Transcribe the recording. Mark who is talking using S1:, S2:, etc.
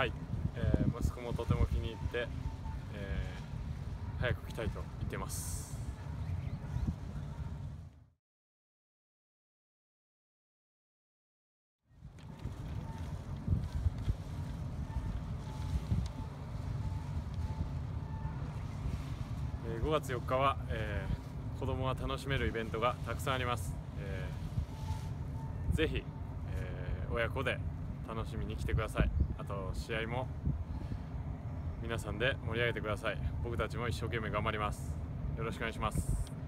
S1: はい、えー、息子もとても気に入って、えー、早く来たいと言ってます。5月4日は、えー、子供が楽しめるイベントがたくさんあります、えー、ぜひ、えー、親子で楽しみに来てください。あと試合も皆さんで盛り上げてください。僕たちも一生懸命頑張ります。よろしくお願いします。